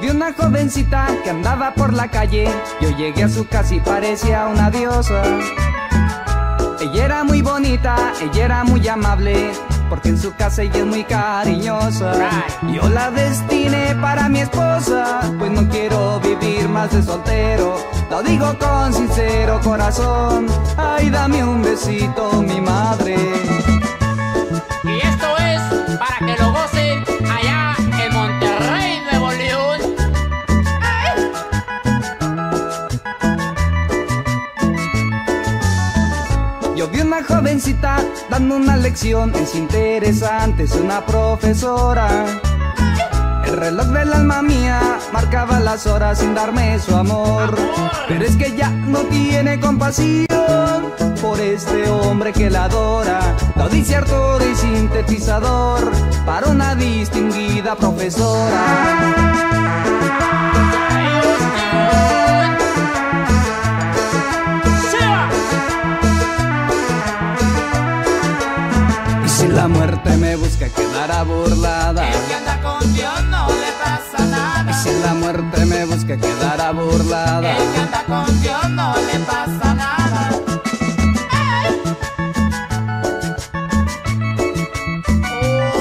una jovencita que andaba por la calle. Yo llegué a su casa y parecía una diosa. Ella era muy bonita, ella era muy amable, porque en su casa ella es muy cariñosa. Yo la destiné para mi esposa, pues no quiero vivir más de soltero. Lo digo con sincero corazón. Ay, dame un besito, mi madre. Y esto es para que lo jovencita dando una lección, es interesante, es una profesora. El reloj del alma mía marcaba las horas sin darme su amor. Pero es que ella no tiene compasión por este hombre que la adora. Lo dice Arturo y sintetizador para una distinguida profesora. Muerte me busca quedará burlada. El que anda con Dios no le pasa Y nada. si la muerte me busca quedará burlada. El que anda con Dios no le pasa nada.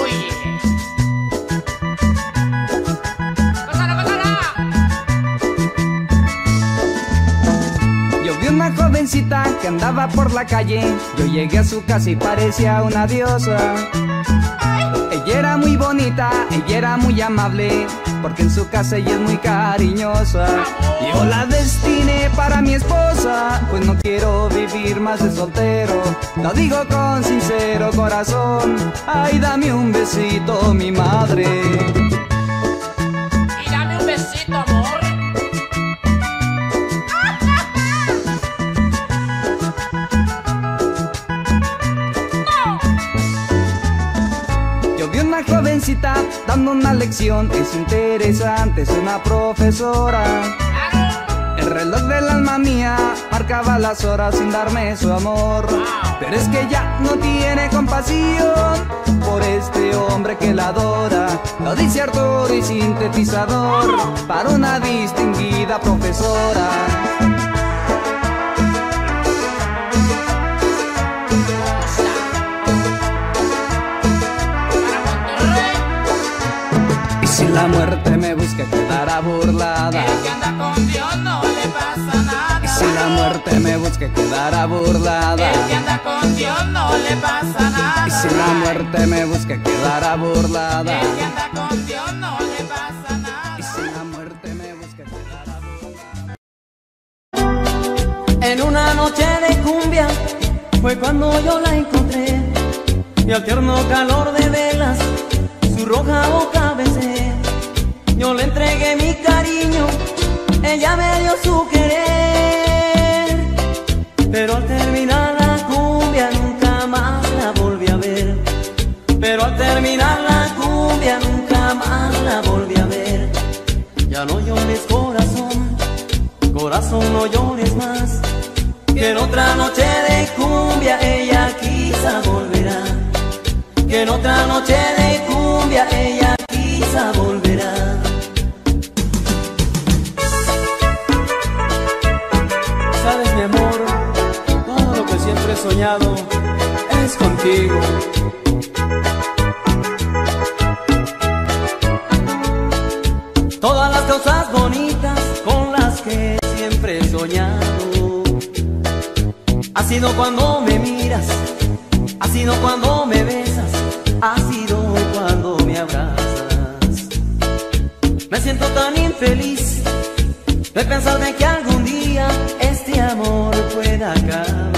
Uy. Gózala, gózala. Yo vi una jovencita que andaba por la calle. Yo llegué a su casa y parecía una diosa. Ella era muy bonita, ella era muy amable, porque en su casa ella es muy cariñosa. Yo la destiné para mi esposa, pues no quiero vivir más de soltero. Lo digo con sincero corazón. Ay, dame un besito, mi madre. Es interesante, es una profesora. El reloj del alma mía marcaba las horas sin darme su amor. Pero es que ella no tiene compasión por este hombre que la adora. Lo dice Arturo y sintetizador para una distinguida profesora. La muerte me busca quedará burlada. El que anda con Dios no le pasa nada. Y si la muerte me busca quedará burlada. El que anda con Dios no le pasa nada. Y si la muerte me busca quedará burlada. El que anda con Dios no le pasa nada. Y si la muerte me busca quedará burlada. En una noche de cumbia fue cuando yo la encontré y al tierno calor de velas su roja boca besé. Yo le entregué mi cariño, ella me dio su querer, pero al terminar la cumbia nunca más la volví a ver. Pero al terminar la cumbia nunca más la volví a ver. Ya no llores corazón, corazón no llores más. Que en otra noche de cumbia ella quizá volverá. Que en otra noche de ella quizá volverá. Sabes mi amor, todo lo que siempre he soñado es contigo. Todas las cosas bonitas con las que siempre he soñado. Ha sido cuando me miras, ha sido cuando me besas, ha sido abrazas. Me siento tan infeliz de pensar de que algún día este amor pueda acabar.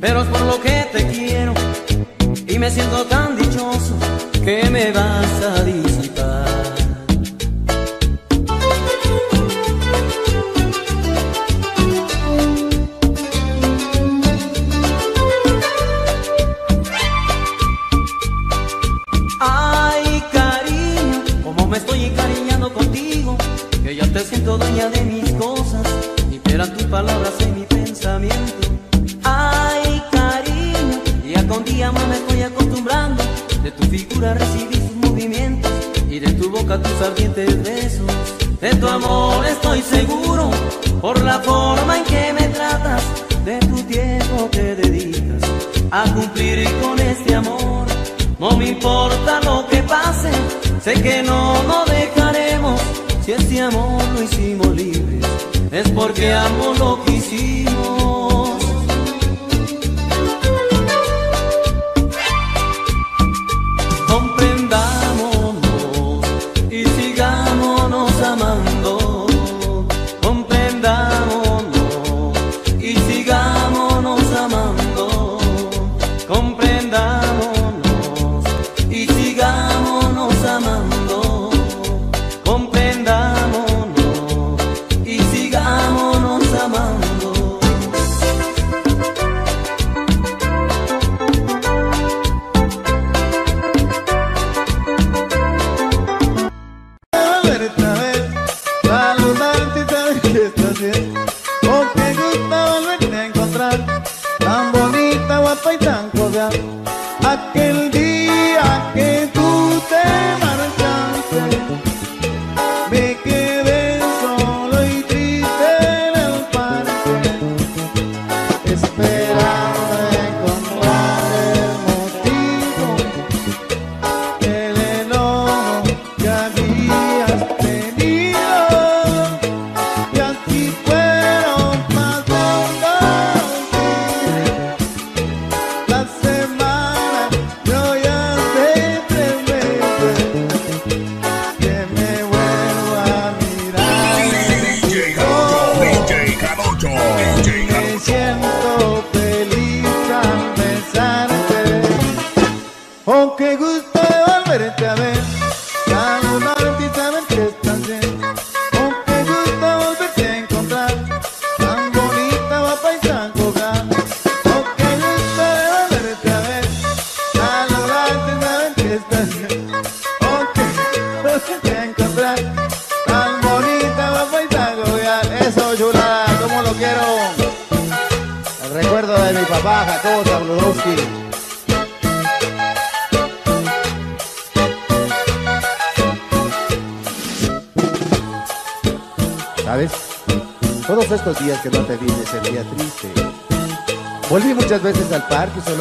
Pero es por lo que te quiero y me siento tan dichoso que me vas a disipar.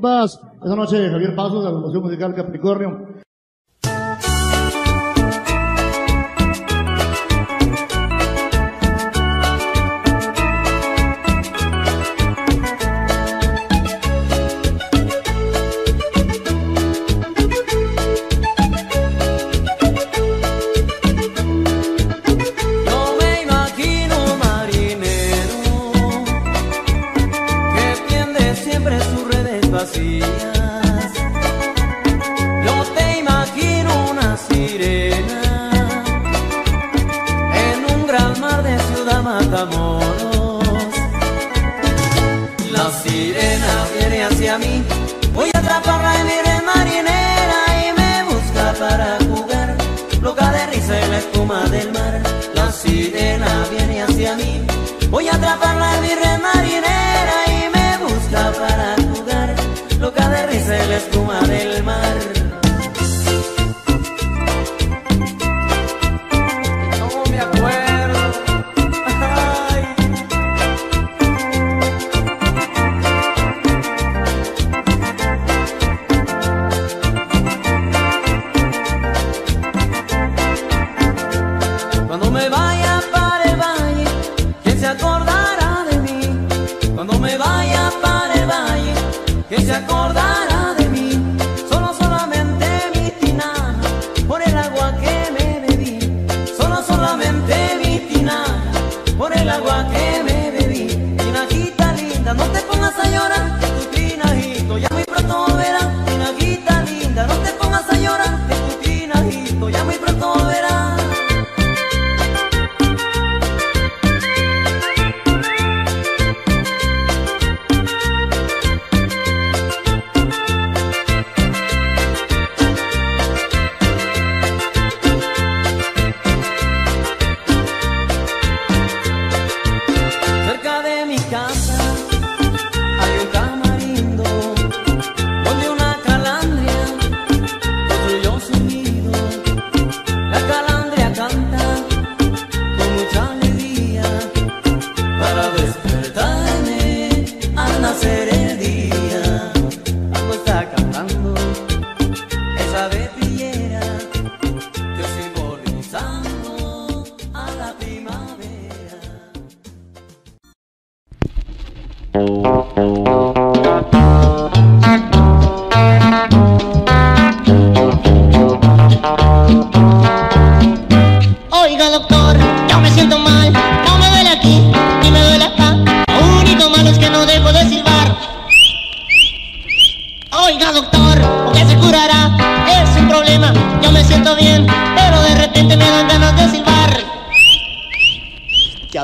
Paz. Esta noche Javier Pazos de la agrupación musical Capricornio.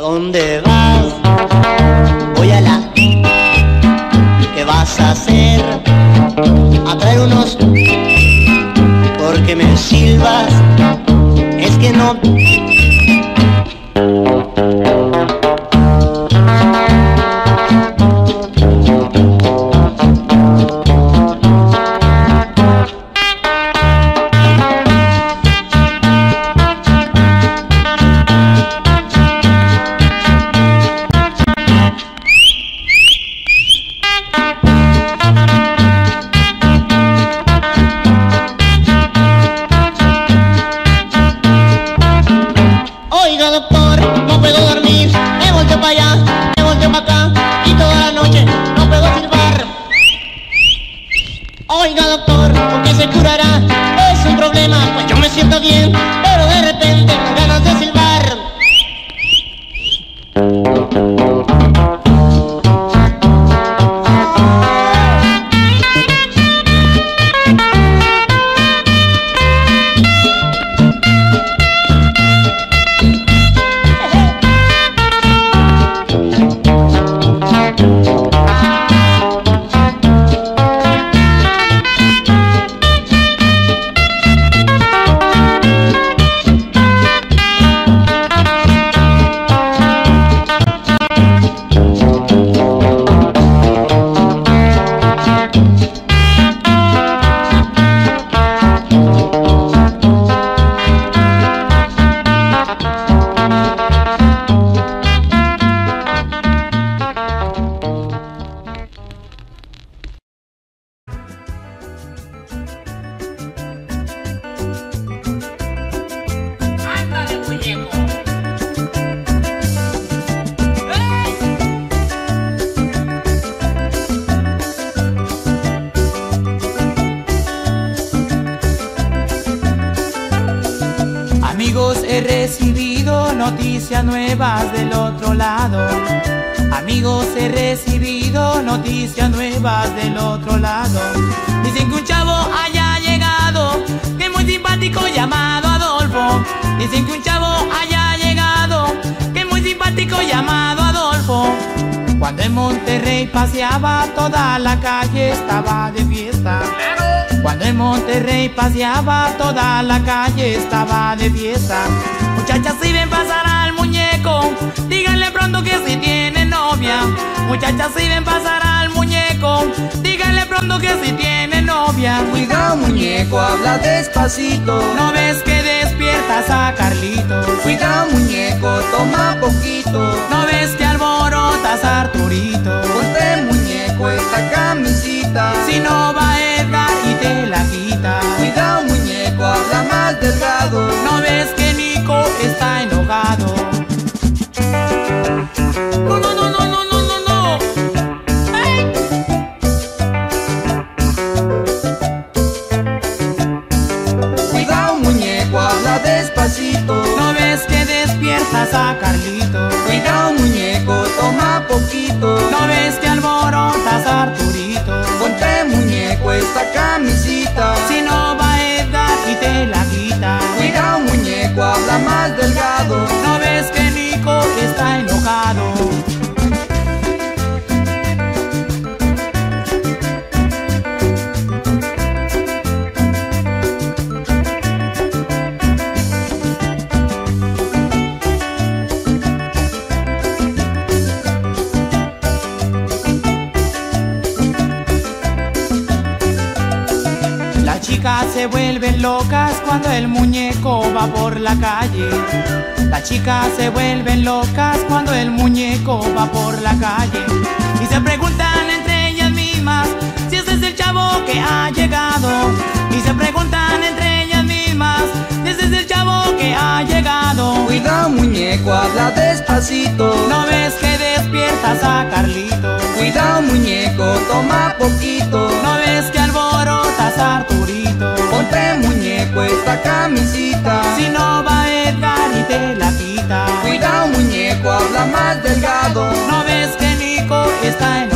dónde vas? Voy a la... ¿Qué vas a hacer? A traer unos... Porque me silbas. Es que no... Chicas se vuelven locas cuando el muñeco va por la calle y se preguntan entre ellas mismas si ese es el chavo que ha llegado. Y se preguntan entre ellas mismas si ese es el chavo que ha llegado. Cuida muñeco, habla despacito. No ves que despiertas a Carlito. Cuida muñeco, toma poquito. No ves que alborotas a Arturito. Ponte muñeco esta camisita te la quita. Cuidado muñeco, habla más delgado. No ves que Nico está en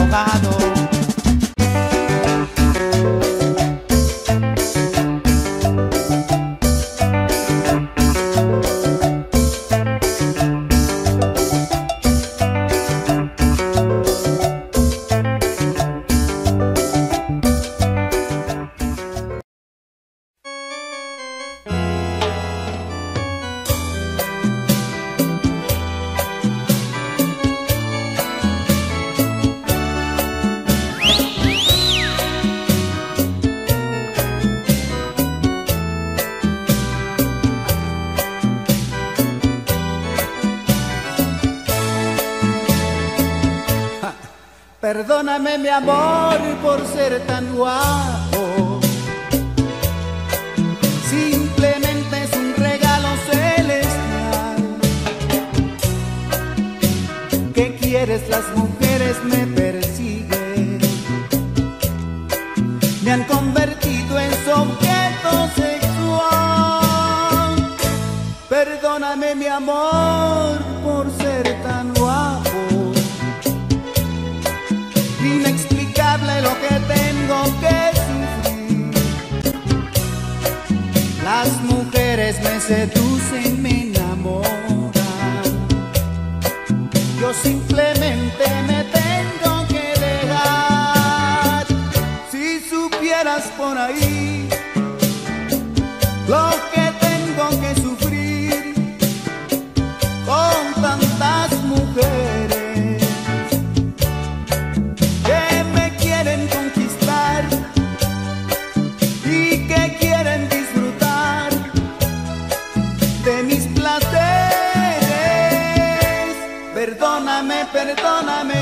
por ahí lo que tengo que sufrir con tantas mujeres que me quieren conquistar y que quieren disfrutar de mis placeres. Perdóname, perdóname.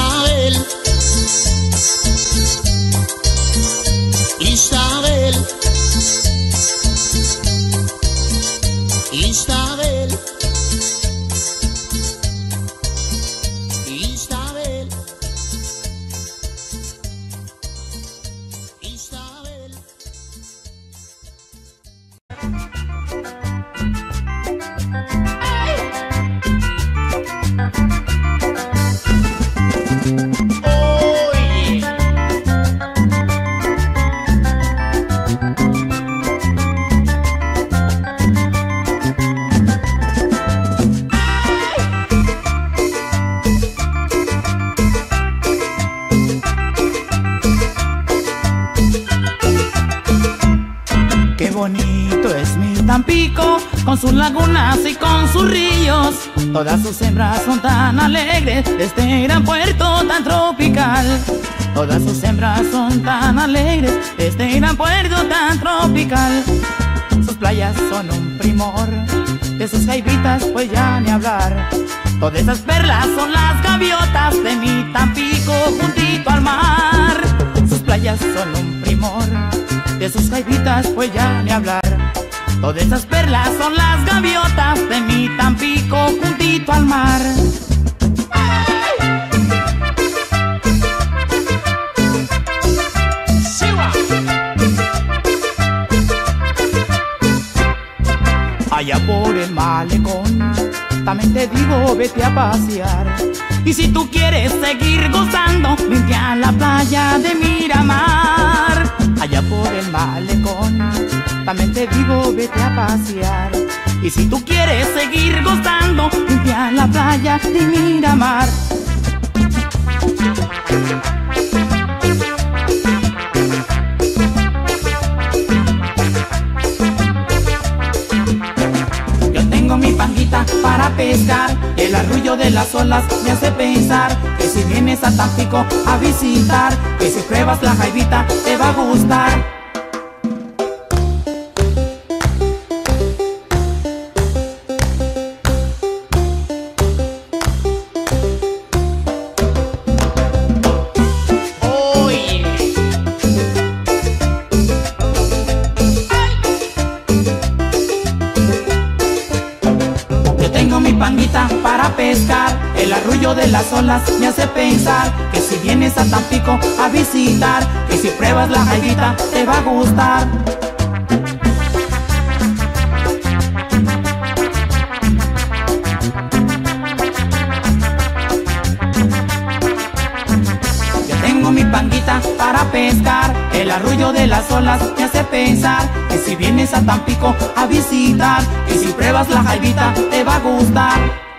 Isabel. Todas sus hembras son tan alegres, de este gran puerto tan tropical. Todas sus hembras son tan alegres, de este gran puerto tan tropical. Sus playas son un primor, de sus jaibitas pues ya ni hablar. Todas esas perlas son las gaviotas de mi Tampico juntito al mar. Sus playas son un primor, de sus jaibitas pues ya ni hablar. Todas esas perlas son las gaviotas de mi Tampico juntito al mar. Allá por el malecón. También te digo, vete a pasear. Y si tú quieres seguir gozando, vente a la playa de Miramar. Allá por el malecón. También te digo, vete a pasear. Y si tú quieres seguir gozando, vente a la playa de Miramar. Yo tengo mi panguita para pescar El arrullo de las olas me hace pensar Que si vienes a Tampico a visitar Que si pruebas la jaivita te va a gustar visitar Que si pruebas la jaivita te va a gustar. Yo tengo mi panguita para pescar El arrullo de las olas me hace pensar Que si vienes a Tampico a visitar Que si pruebas la jaivita te va a gustar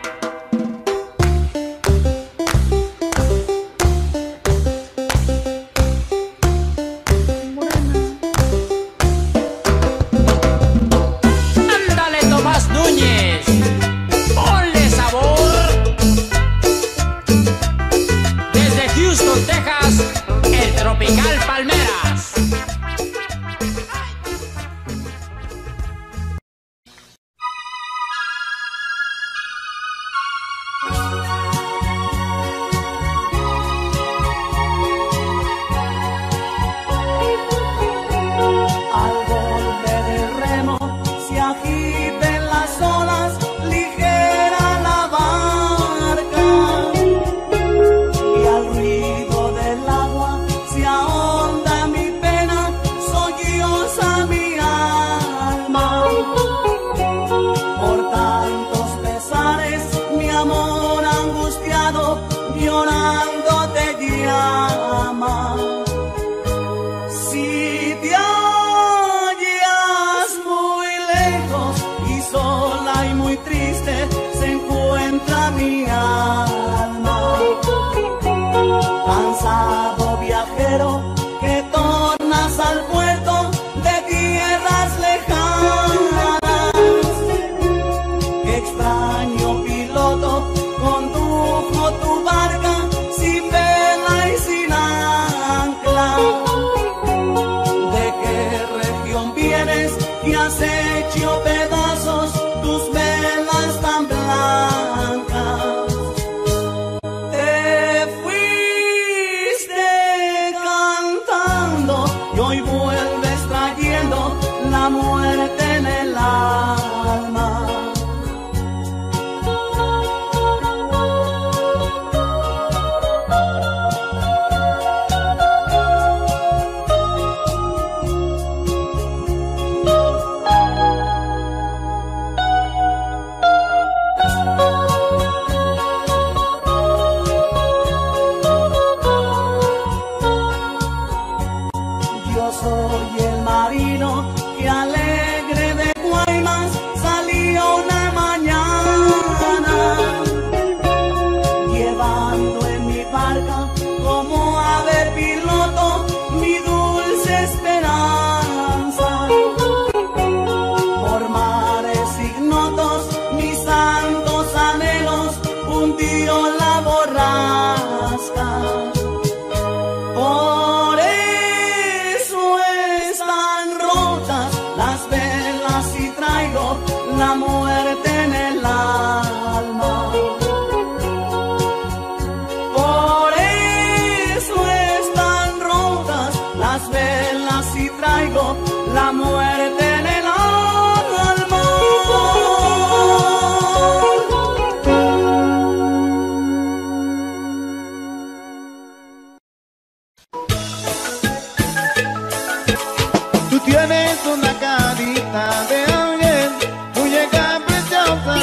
Tienes una carita de alguien, muñeca preciosa.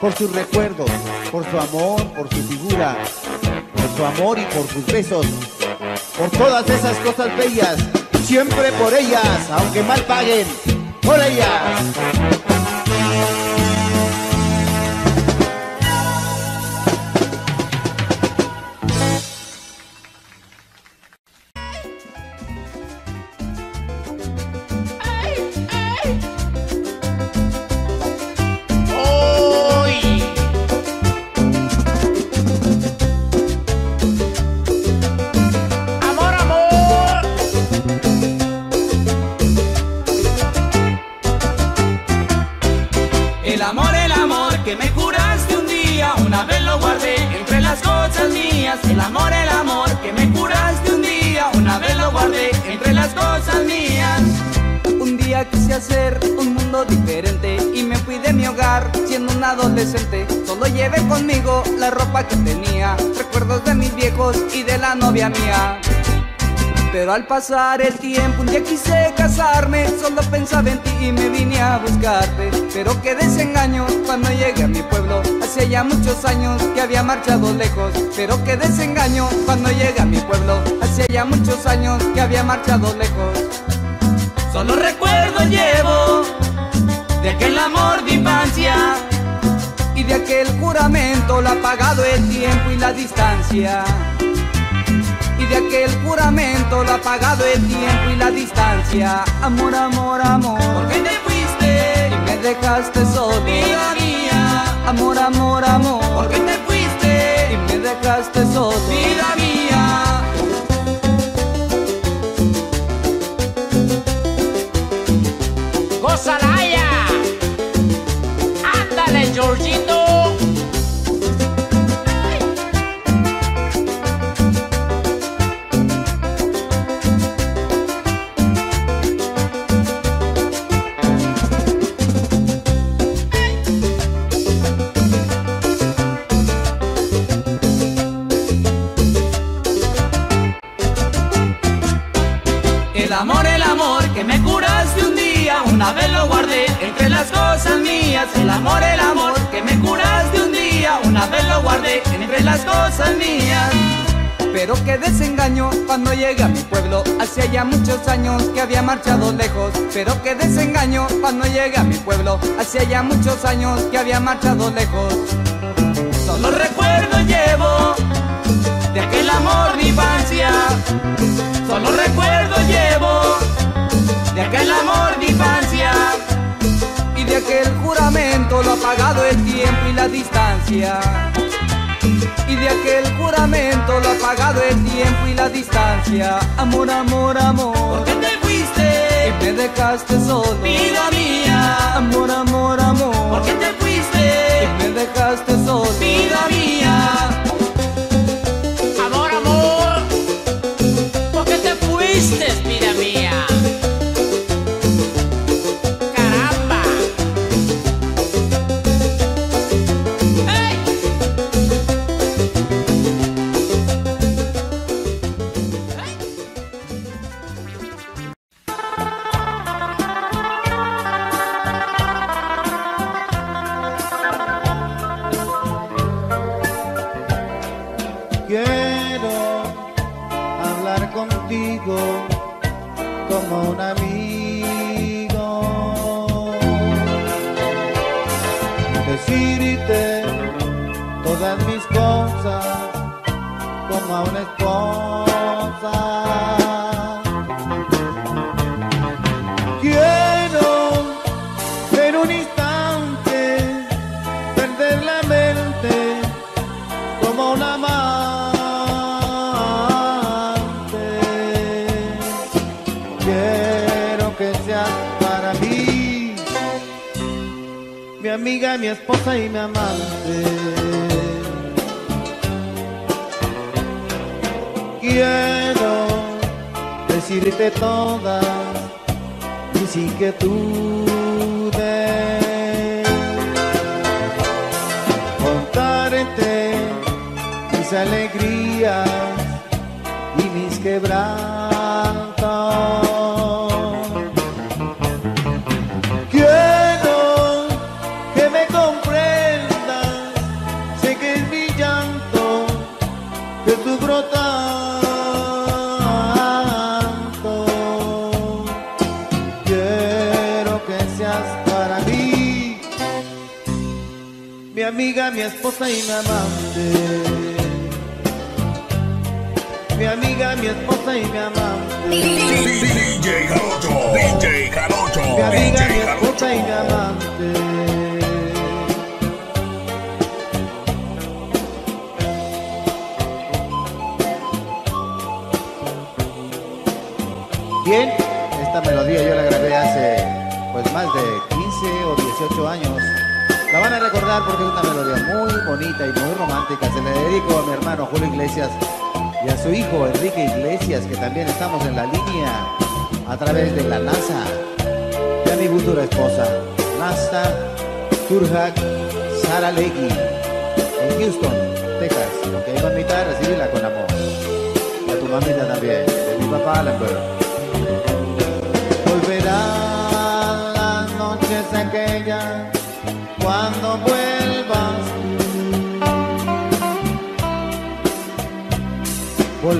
Por sus recuerdos, por su amor, por su figura, por su amor y por sus besos, por todas esas cosas bellas, siempre por ellas, aunque mal paguen, por ellas. Adolescente. Solo llevé conmigo la ropa que tenía, recuerdos de mis viejos y de la novia mía. Pero al pasar el tiempo un día quise casarme Solo pensaba en ti y me vine a buscarte Pero qué desengaño cuando llegué a mi pueblo Hace ya muchos años que había marchado lejos Pero qué desengaño cuando llegué a mi pueblo Hace ya muchos años que había marchado lejos Solo recuerdo llevo De aquel amor de infancia de aquel juramento Lo ha pagado el tiempo y la distancia y de aquel juramento lo ha pagado el tiempo y la distancia. Amor, amor, amor. ¿Por qué te fuiste? Y me dejaste solo. Vida mía. Amor, amor, amor. ¿Por qué te fuiste? Y me dejaste solo. Vida mía. El amor, el amor que me curaste un día, una vez lo guardé entre las cosas mías. Pero qué desengaño cuando llegué a mi pueblo, hacía ya muchos años que había marchado lejos. Pero qué desengaño cuando llegué a mi pueblo, hacía ya muchos años que había marchado lejos. Solo recuerdo llevo de aquel amor de infancia. Solo recuerdo llevo de aquel amor de infancia y de aquel juramento lo ha pagado el tiempo y la distancia. Y de aquel juramento lo ha pagado el tiempo y la distancia. Amor, amor, amor. ¿Por qué te fuiste? Y me dejaste solo. Vida mía. Amor, amor, amor. ¿Por qué te fuiste? Y me dejaste solo. Vida mía. Mi amiga, mi esposa y mi amante. Mi amiga, mi esposa y mi amante. DJ Jarocho, DJ Jarocho, Mi amiga, mi DJ esposa y mi amante. Bien, esta melodía yo la grabé hace pues más de 15 o 18 años. La van a recordar porque es una melodía muy bonita y muy romántica. Se la dedico a mi hermano Julio Iglesias y a su hijo Enrique Iglesias, que también estamos en la línea a través de la NASA. Y a mi futura esposa, Nasta Turhak Saralegui, en Houston, Texas. Que iba a invitar recibirla con amor. Y a tu mamita también, de mi papá Lambert.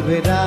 Volverán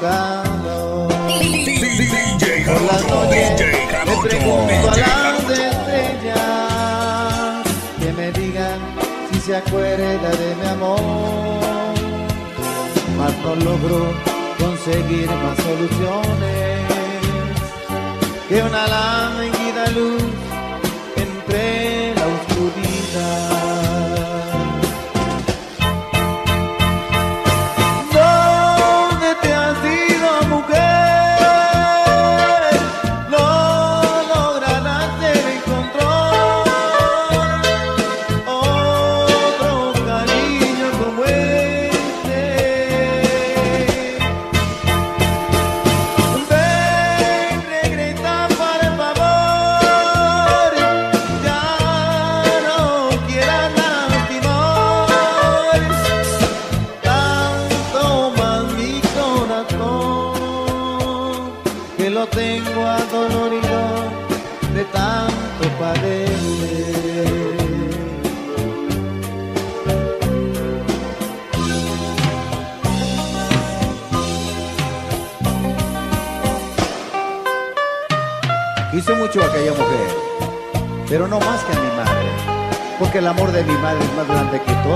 calor. DJ noches DJ a DJ estrellas que me digan si se acuerda de mi amor. Mas no logro conseguir más soluciones que una lánguida luz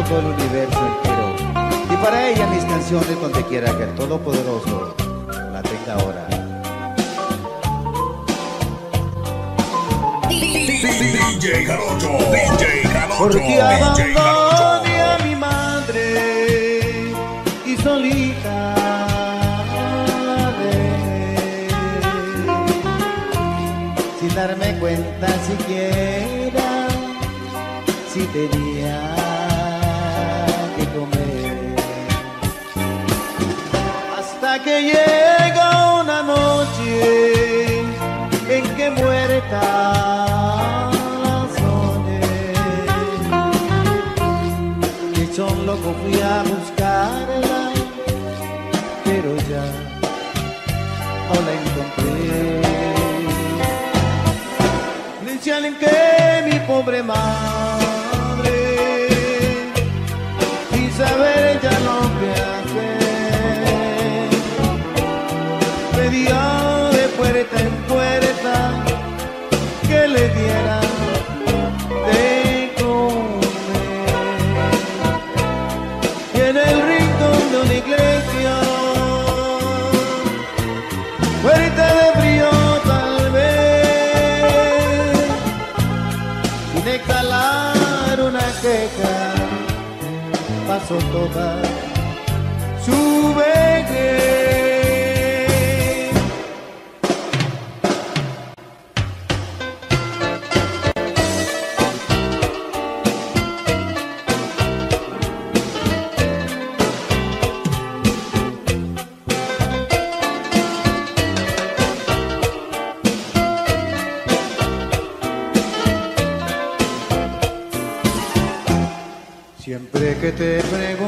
todo el universo entero. Y para ella mis canciones donde quiera que el Todopoderoso la tenga ahora. DJ Garocho, DJ Porque abandoné a mi madre y solita dejé, sin darme cuenta siquiera si tenía yeah. tocar su. Siempre que te pregunto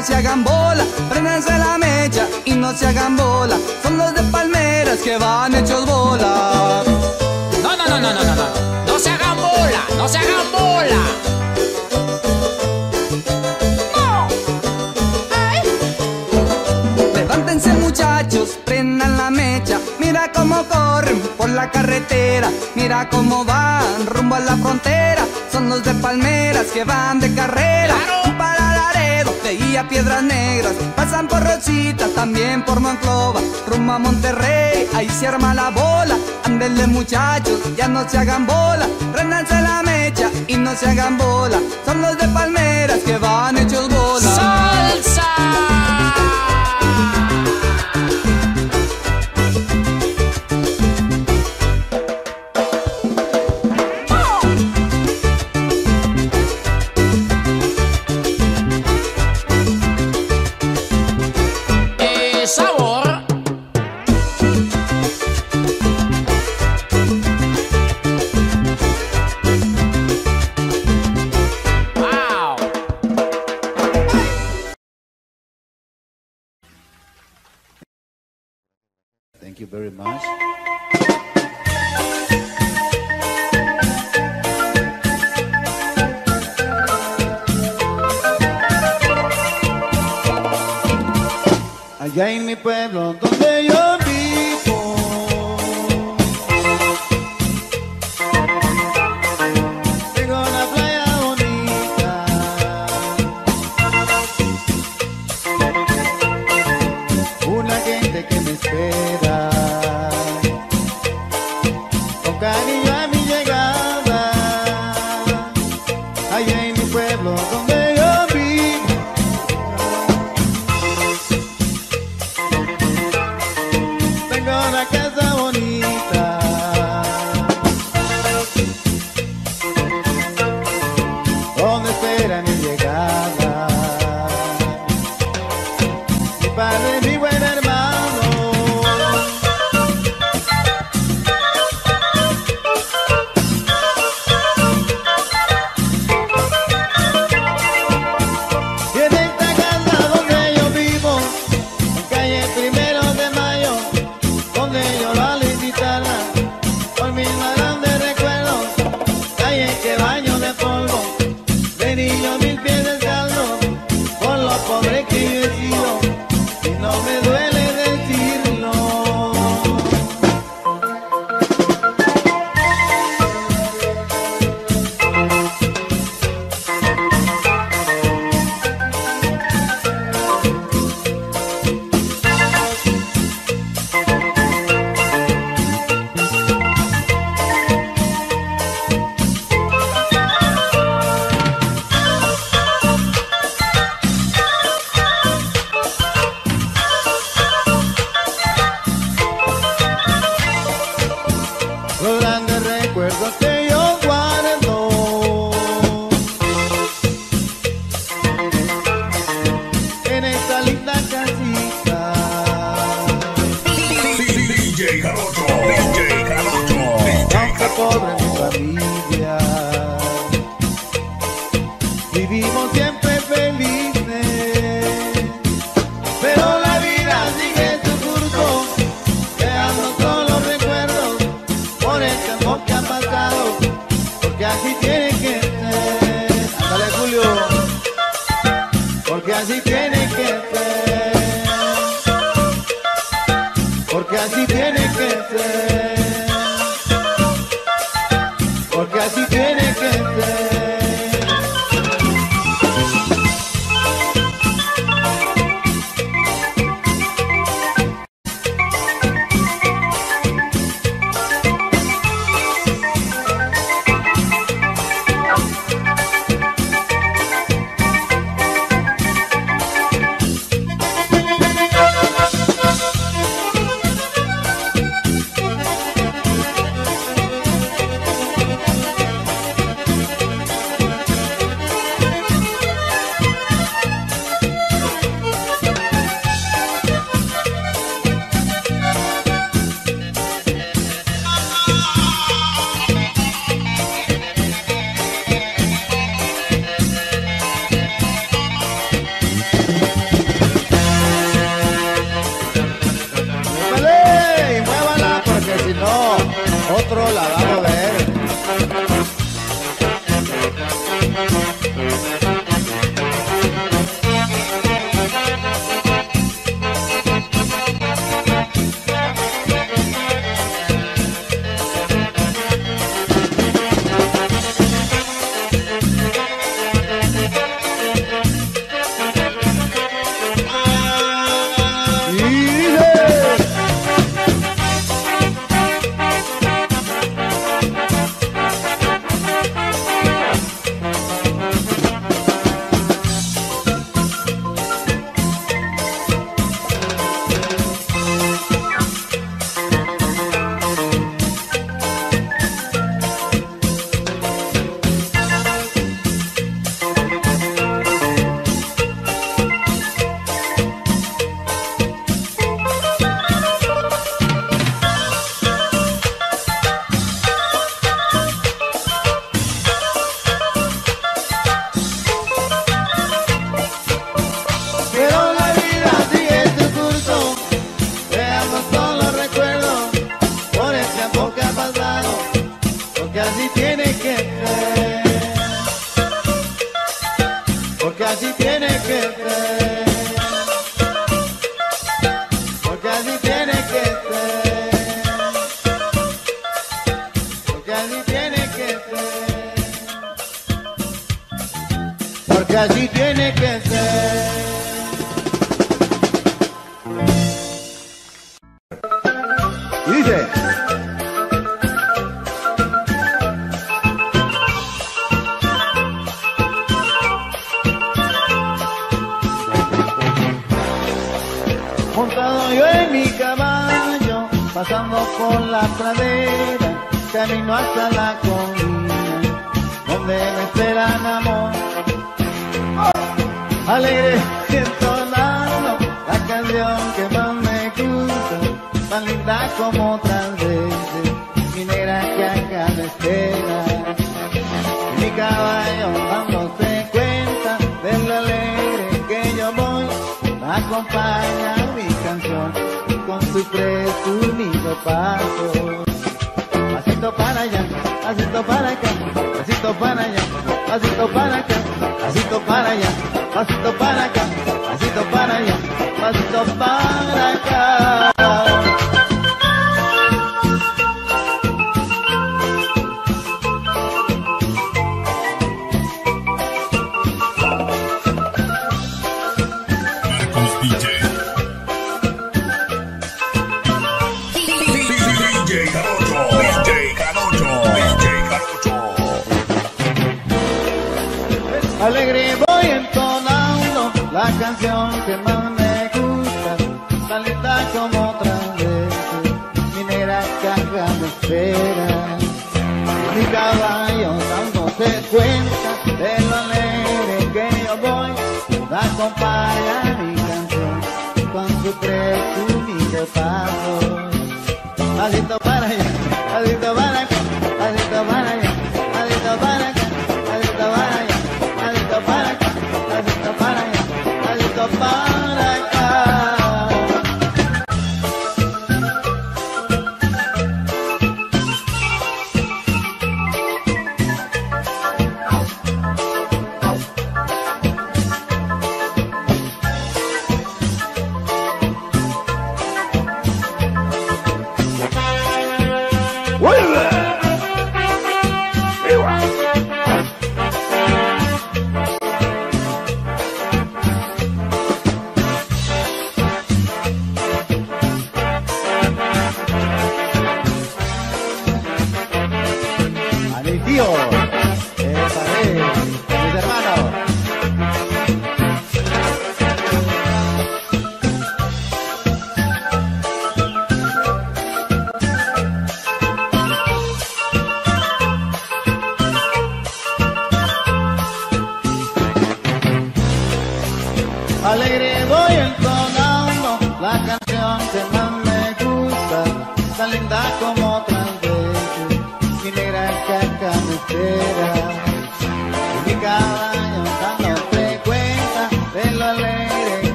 no se hagan bola, frenas de la mecha y no se hagan bola, son los de palmeras que van hechos bola. No, no, no, no, no, no, no, no se hagan bola, no se hagan bola. Levántense muchachos, prendan la mecha, mira cómo corren por la carretera, mira cómo van rumbo a la frontera, son los de palmeras que van de carrera. Claro. Vía Piedras Negras, pasan por Rosita, también por Monclova, rumbo a Monterrey, ahí se arma la bola. Ándenle muchachos, ya no se hagan bola, prendanse la mecha y no se hagan bola. Son los de Palmeras que van hechos bola. ¡Salsa!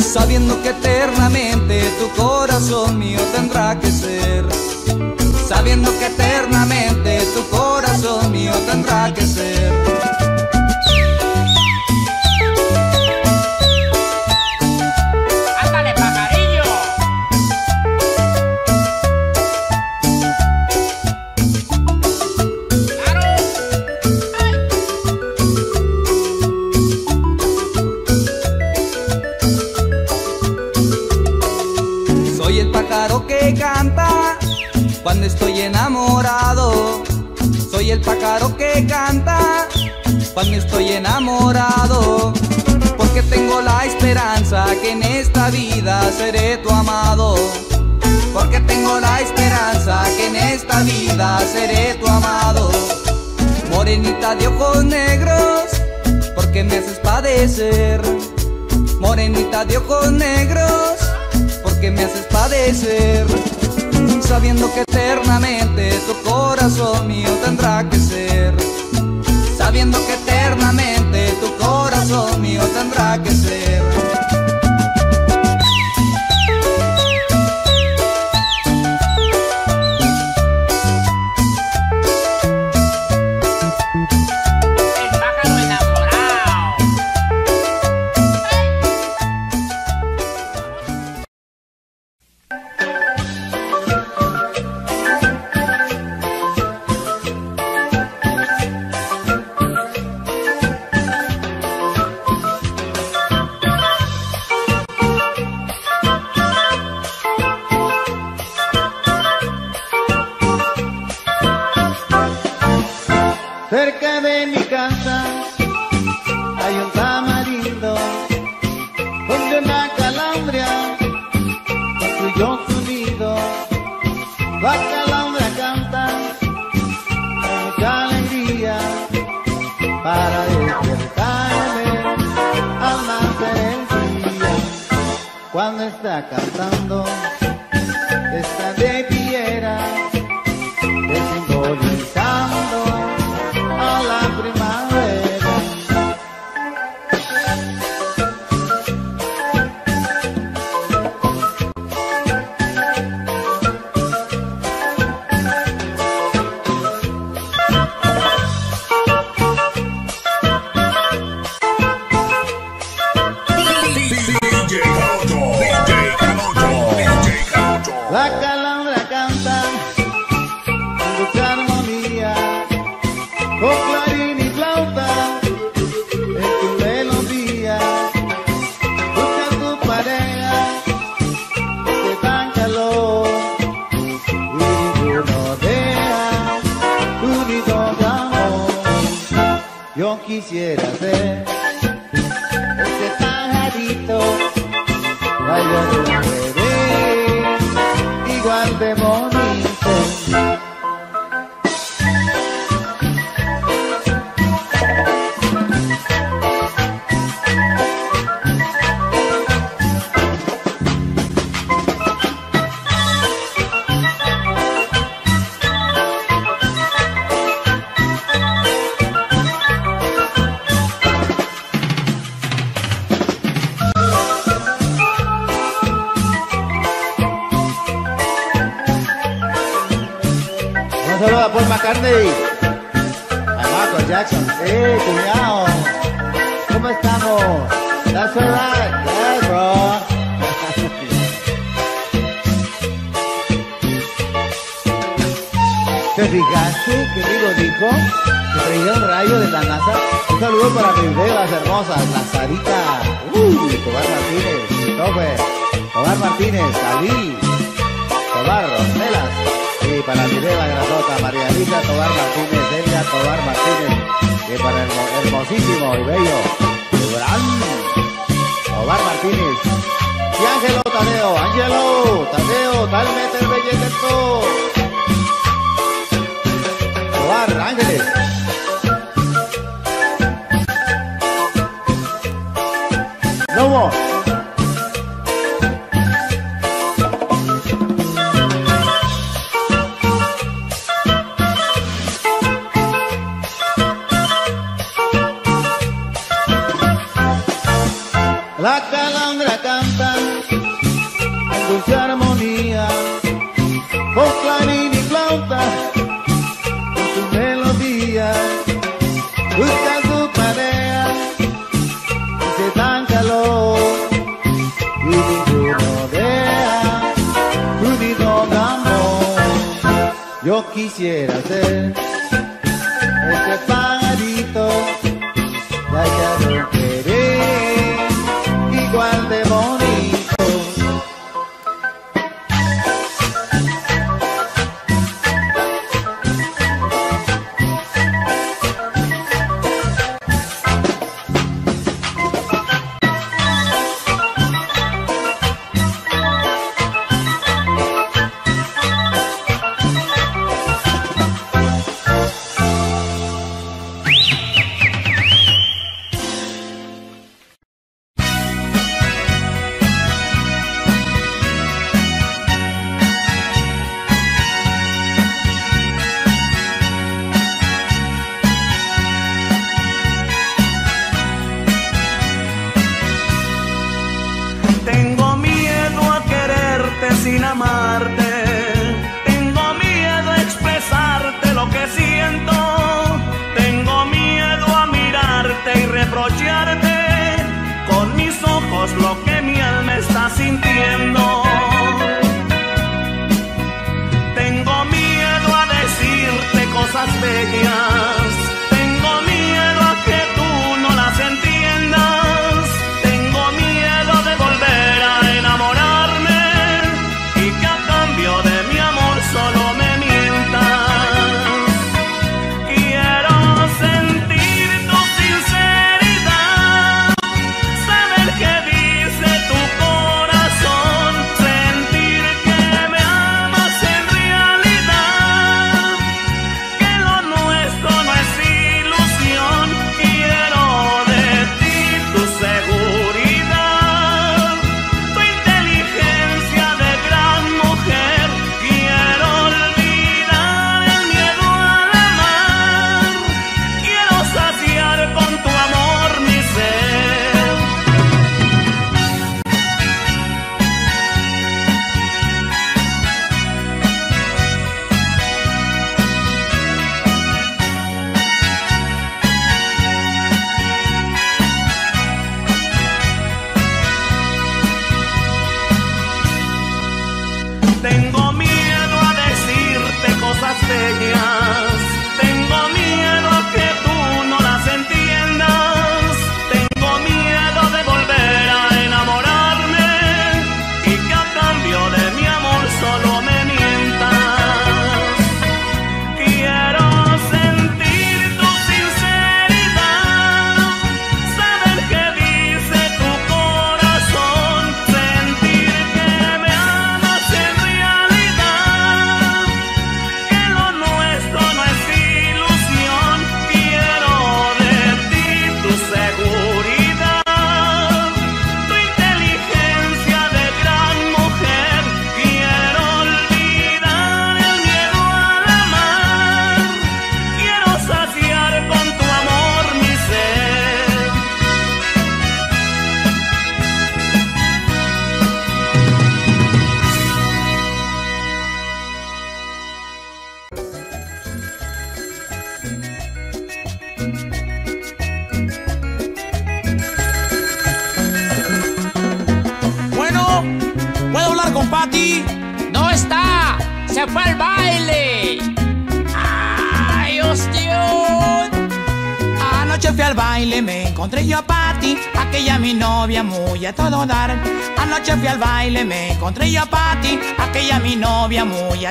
sabiendo que eternamente tu corazón mío tendrá que ser, sabiendo que eternamente tu corazón mío tendrá que ser. pájaro que canta, pa' mí estoy enamorado, porque tengo la esperanza que en esta vida seré tu amado, porque tengo la esperanza que en esta vida seré tu amado, morenita de ojos negros, porque me haces padecer, morenita de ojos negros, porque me haces padecer sabiendo que eternamente tu corazón mío tendrá que ser. Sabiendo que eternamente tu corazón mío tendrá que ser. other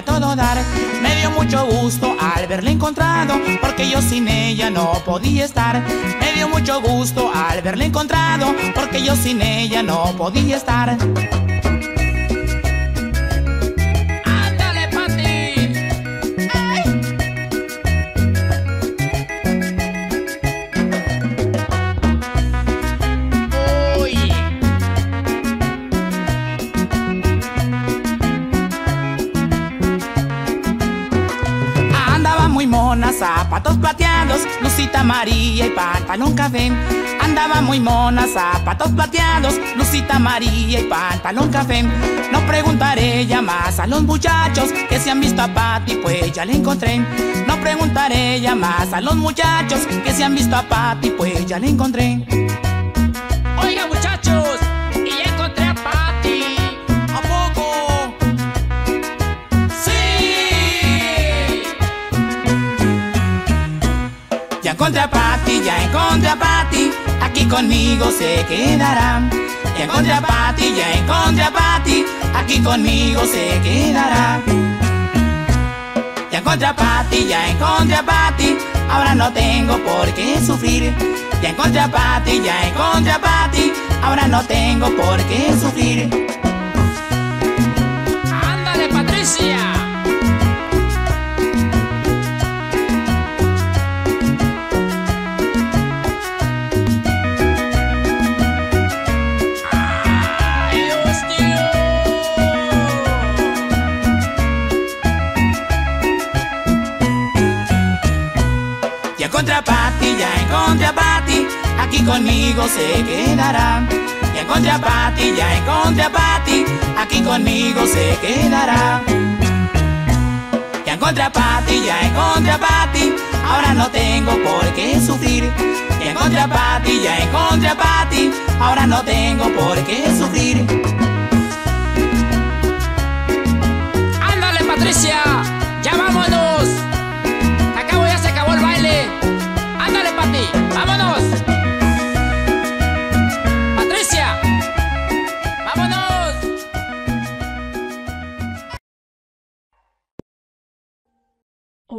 todo dar. Me dio mucho gusto al verla encontrado, porque yo sin ella no podía estar. Me dio mucho gusto al verla encontrado, porque yo sin ella no podía estar. Mona, zapatos plateados, blusita María y pantalón café. Andaba muy mona, zapatos plateados, blusita María y pantalón café. No preguntaré ya más a los muchachos que si han visto a Patty, pues ya la encontré. No preguntaré ya más a los muchachos que si han visto a Patty, pues ya la encontré. Ya encontré a Patty, ya encontré a Patty, aquí conmigo se quedará. Ya encontré a Patty, ya encontré a Patty, aquí conmigo se quedará. Ya encontré a Patty, ya encontré a Patty, ahora no tengo por qué sufrir. Ya encontré a Patty, ya encontré a Patty, ahora no tengo por qué sufrir. ¡Ándale, Patricia! Encontré a Patty, ya encontré a Patty, aquí conmigo se quedará. Ya encontré a Patty, ya encontré a Patty, aquí conmigo se quedará. Ya encontré a ya encontré a Patty, ahora no tengo por qué sufrir. Ya encontré a Patty, ya encontré a Patty, ahora no tengo por qué sufrir. ¡Ándale, Patricia!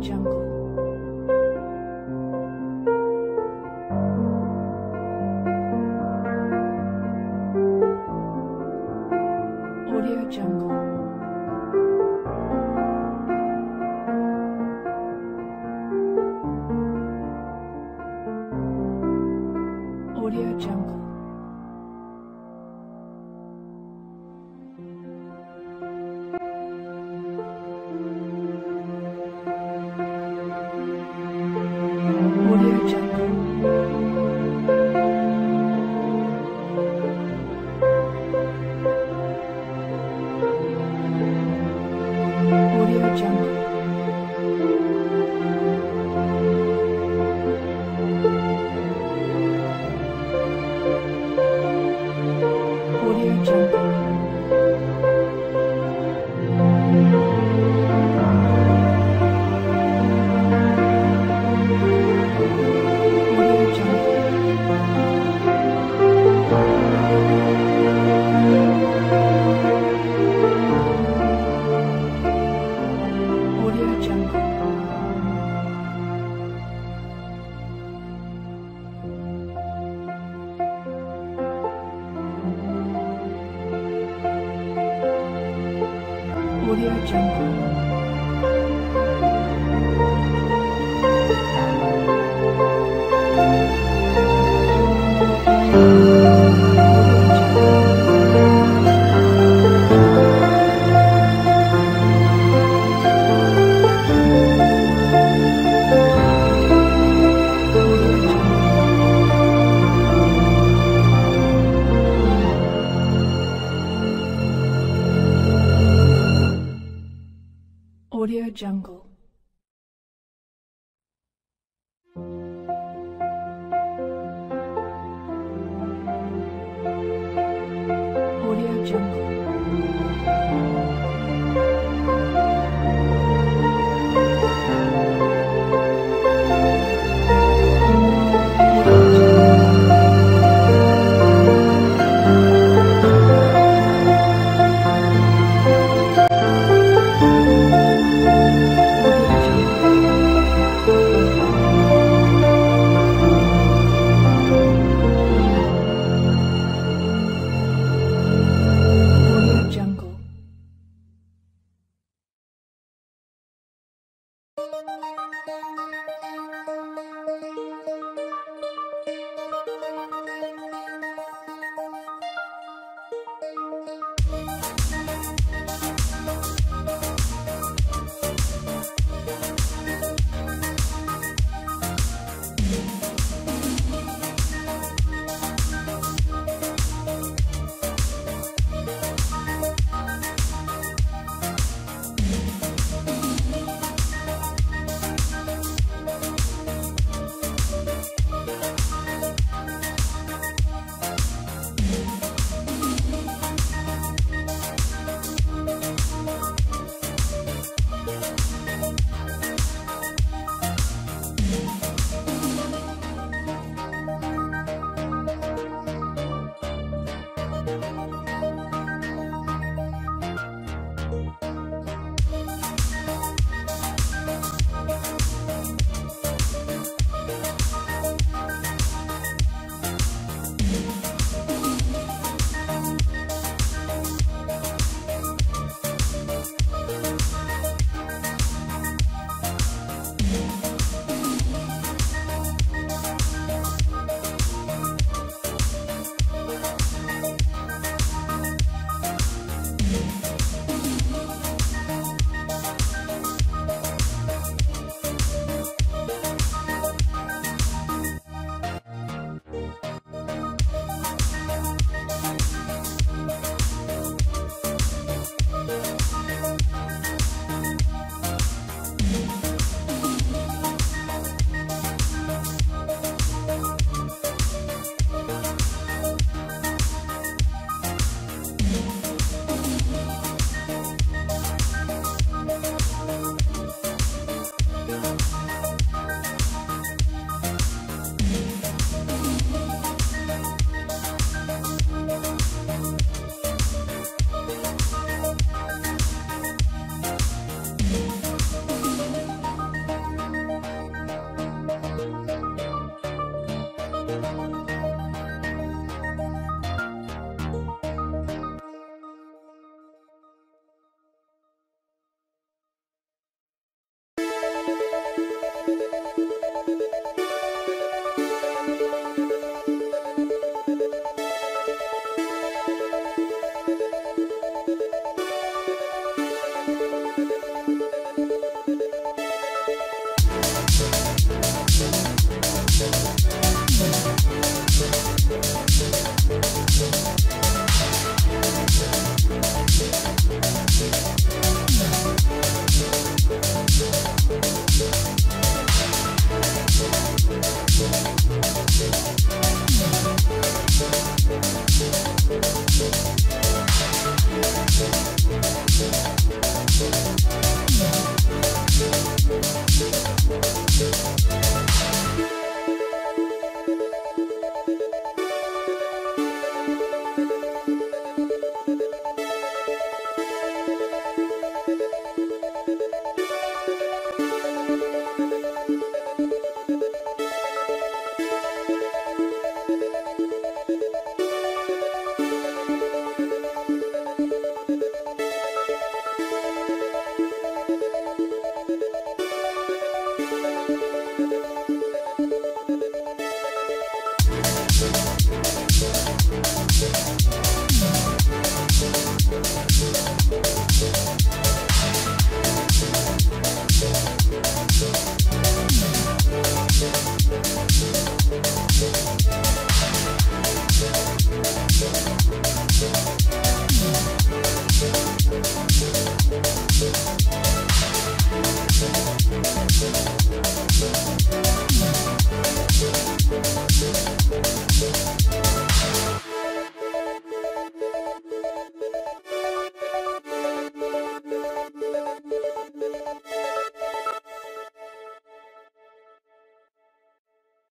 Jungle.